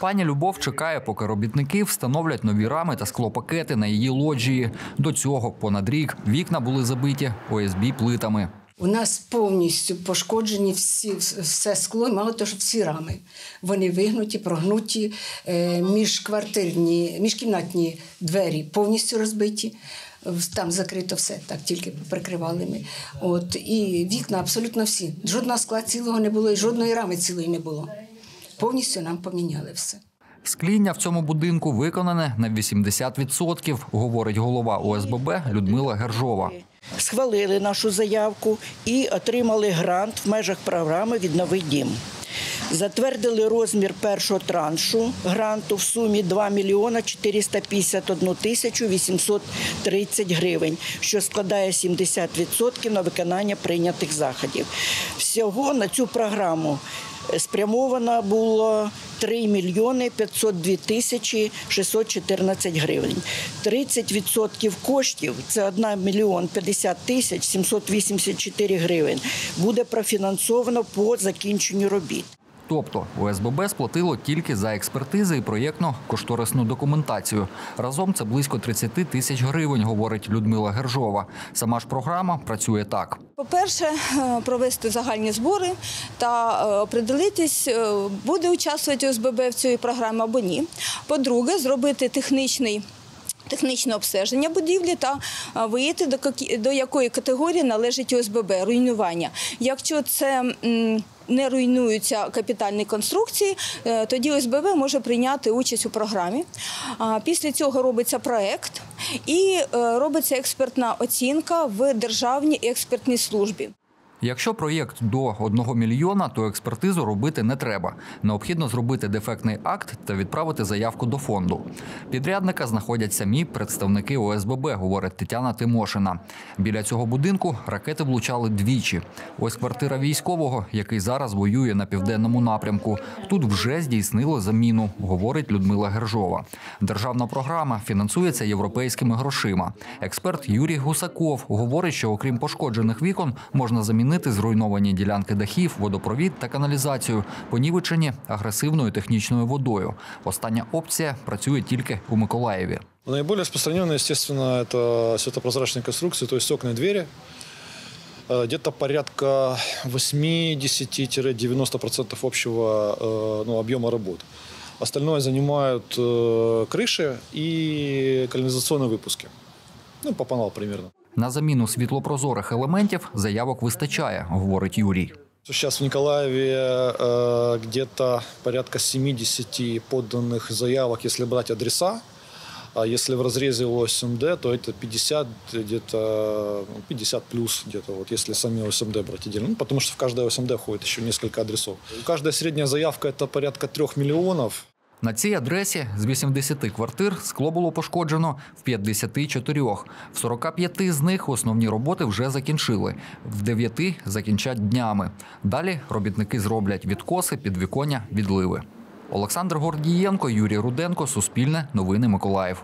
Пані Любов чекає, поки робітники встановлять нові рами та склопакети на її лоджії. До цього понад рік вікна були забиті ОСБ плитами. У нас повністю пошкоджені всі, все скло, мало того, що всі рами. Вони вигнуті, прогнуті, е, міжквартирні, міжкімнатні двері повністю розбиті. Там закрито все, так тільки прикривали ми. От, і вікна абсолютно всі. Жодного скла цілого не було, і жодної рами цілої не було. Повністю нам поміняли все. Скління в цьому будинку виконане на 80%, говорить голова ОСББ Людмила Гержова. схвалили нашу заявку і отримали грант в межах програми Віднови дім. Затвердили розмір першого траншу гранту в сумі 2 мільйона 451 тисячу 830 гривень, що складає 70% на виконання прийнятих заходів. Всього на цю програму спрямовано було 3 мільйони 502 тисячі 614 гривень. 30% коштів – це 1 мільйон 50 тисяч 784 гривень – буде профінансовано по закінченню робіт. Тобто ОСББ сплатило тільки за експертизи і проєктно-кошторисну документацію. Разом це близько 30 тисяч гривень, говорить Людмила Гержова. Сама ж програма працює так. По-перше, е, провести загальні збори та е, определитись, е, буде участвувати ОСББ в цій програмі або ні. По-друге, зробити технічний. Технічне обстеження будівлі та виявити, до, якої категорії належить ОСББ руйнування. Якщо це не руйнуються капітальні конструкції, е, тоді ОСББ може прийняти участь у програмі. Після цього робиться проект і е, робиться експертна оцінка в державній експертній службі. Якщо проєкт до 1 мільйона, то експертизу робити не треба. Необхідно зробити дефектний акт та відправити заявку до фонду. Підрядника знаходять самі представники ОСББ, говорить Тетяна Тимошина. Біля цього будинку ракети влучали двічі. Ось квартира військового, який зараз воює на південному напрямку. Тут вже здійснили заміну, говорить Людмила Гержова. Державна програма фінансується європейськими грошима. Експерт Юрій Гусаков говорить, що окрім пошкоджених вікон можна замінити зруйновані ділянки дахів, водопровід та каналізацію, понівечені агресивною технічною водою. Остання опція працює тільки у Миколаєві. Наиболее распространенное, естественно, это светопрозрачные конструкции, то есть окна и двери. Э, Где-то порядка 80-90% общего э, ну, объема работ. Остальное занимают э, крыши и канализационные выпуски. Ну, по панал примерно. На заміну світлопрозорих елементів заявок вистачає, говорить Юрій. Сейчас в Николаеве э, где-то порядка 70 подданных заявок, если брать адреса. А если в разрезе ОСМД, то это 50 где-то ну, 50 плюс где-то вот если сами ОСМД брать отдельно. Ну, потому что в каждое ОСМД входит еще несколько адресов. Каждая средняя заявка это порядка 3 миллионов. На цій адресі з 80 квартир скло було пошкоджено в 54. В 45 з них основні роботи вже закінчили. В 9 закінчать днями. Далі робітники зроблять відкоси, підвіконня, відливи. Олександр Гордієнко, Юрій Руденко, Суспільне, Новини Миколаїв.